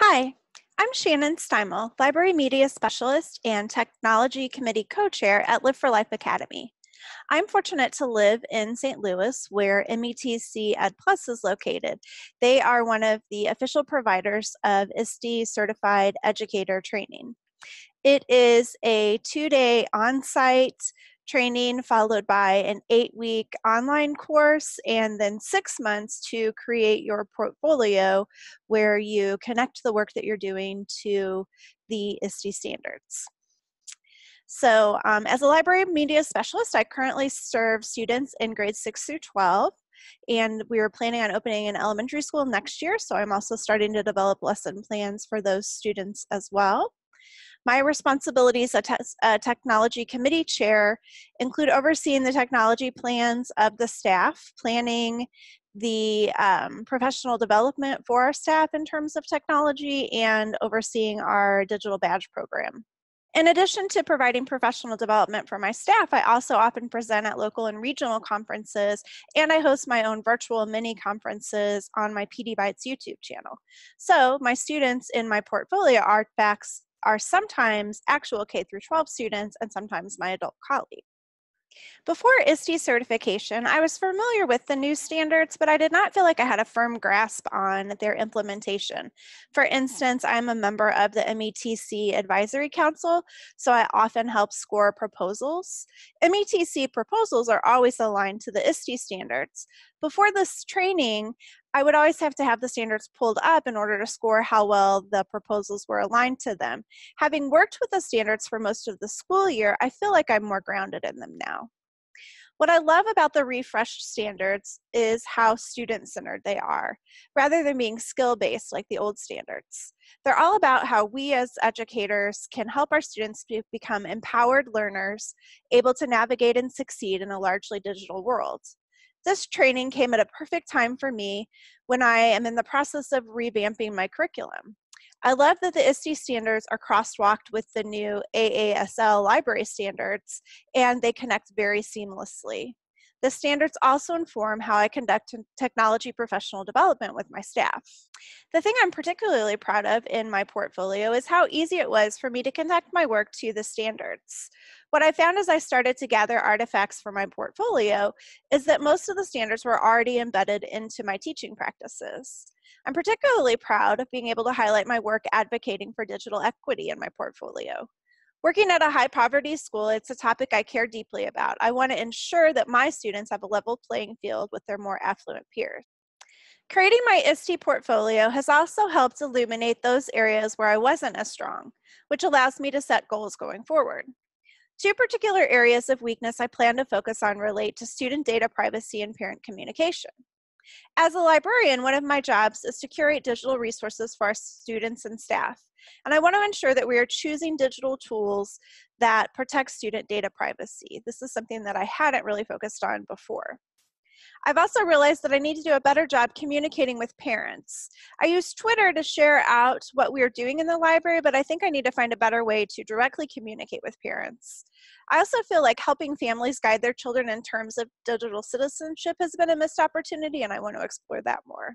Hi, I'm Shannon Steimel, Library Media Specialist and Technology Committee Co-Chair at Lift for Life Academy. I'm fortunate to live in St. Louis where METC Ed Plus is located. They are one of the official providers of ISTE certified educator training. It is a two-day on-site training followed by an eight week online course and then six months to create your portfolio where you connect the work that you're doing to the ISTE standards. So um, as a library media specialist, I currently serve students in grades 6 through 12 and we are planning on opening an elementary school next year so i'm also starting to develop lesson plans for those students as well my responsibilities as a technology committee chair include overseeing the technology plans of the staff, planning the um, professional development for our staff in terms of technology, and overseeing our digital badge program. In addition to providing professional development for my staff, I also often present at local and regional conferences, and I host my own virtual mini conferences on my PD Bytes YouTube channel. So my students in my portfolio artifacts are sometimes actual K through 12 students and sometimes my adult colleagues. Before ISTE certification, I was familiar with the new standards, but I did not feel like I had a firm grasp on their implementation. For instance, I'm a member of the METC Advisory Council, so I often help score proposals. METC proposals are always aligned to the ISTE standards. Before this training, I would always have to have the standards pulled up in order to score how well the proposals were aligned to them. Having worked with the standards for most of the school year, I feel like I'm more grounded in them now. What I love about the refreshed standards is how student centered they are, rather than being skill based like the old standards. They're all about how we as educators can help our students be become empowered learners, able to navigate and succeed in a largely digital world. This training came at a perfect time for me when I am in the process of revamping my curriculum. I love that the ISTE standards are crosswalked with the new AASL library standards and they connect very seamlessly. The standards also inform how I conduct technology professional development with my staff. The thing I'm particularly proud of in my portfolio is how easy it was for me to connect my work to the standards. What I found as I started to gather artifacts for my portfolio is that most of the standards were already embedded into my teaching practices. I'm particularly proud of being able to highlight my work advocating for digital equity in my portfolio. Working at a high poverty school, it's a topic I care deeply about. I want to ensure that my students have a level playing field with their more affluent peers. Creating my ISTE portfolio has also helped illuminate those areas where I wasn't as strong, which allows me to set goals going forward. Two particular areas of weakness I plan to focus on relate to student data privacy and parent communication. As a librarian, one of my jobs is to curate digital resources for our students and staff. And I want to ensure that we are choosing digital tools that protect student data privacy. This is something that I hadn't really focused on before. I've also realized that I need to do a better job communicating with parents. I use Twitter to share out what we are doing in the library, but I think I need to find a better way to directly communicate with parents. I also feel like helping families guide their children in terms of digital citizenship has been a missed opportunity, and I want to explore that more.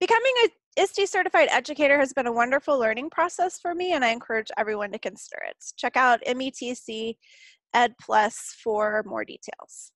Becoming a ISTE certified educator has been a wonderful learning process for me, and I encourage everyone to consider it. Check out METC Ed Plus for more details.